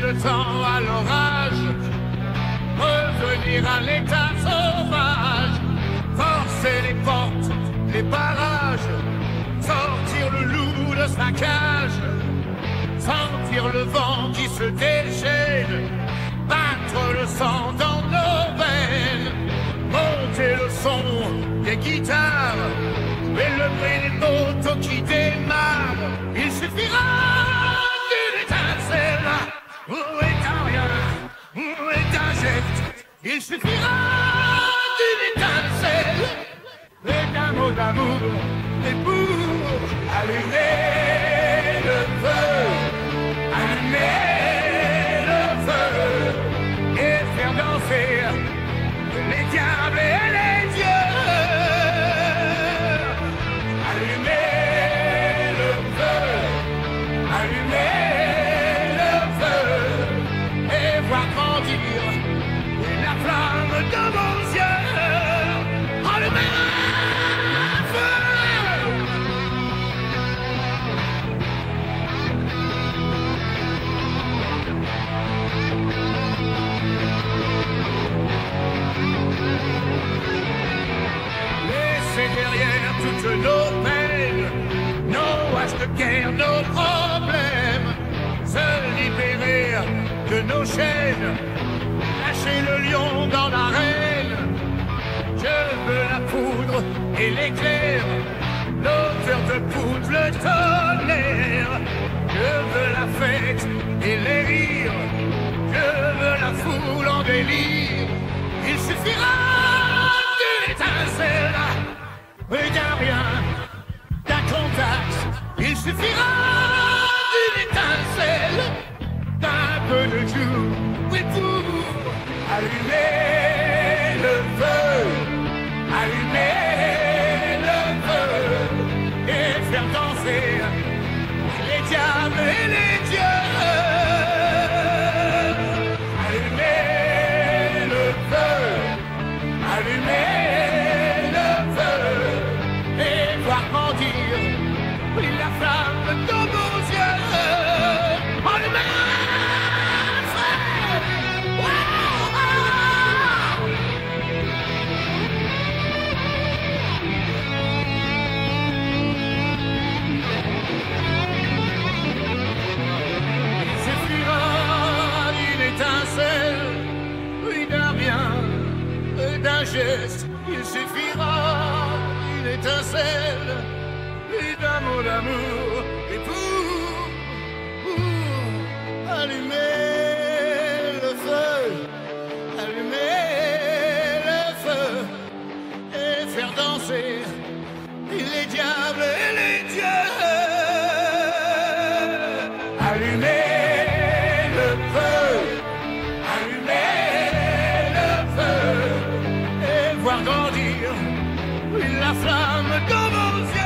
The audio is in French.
le temps à l'orage, revenir à l'état sauvage, forcer les portes, les barrages, sortir le loup de sa cage, sentir le vent qui se déchaîne, battre le sang dans nos veines, monter le son des guitares, et le bruit des motos qui démarrent, il suffira il suffira d'une étincelle, d'un mot d'amour, et pour toutes nos peines, nos haches de guerre, nos problèmes, se libérer de nos chaînes, lâcher le lion dans l'arène. Je veux la poudre et l'éclair, l'odeur de poudre, le tonnerre. Je veux la fête et les rires, je veux la foule en délire. Il suffira d'une et d'un rien, d'un contact. Il suffira d'une étincelle, d'un peu de jour, oui pour allumer Il suffira d'une étincelle, et d'un mot d'amour. Et pour, pour allumer le feu, allumer le feu, et faire danser les diables la flamme dans vos yeux.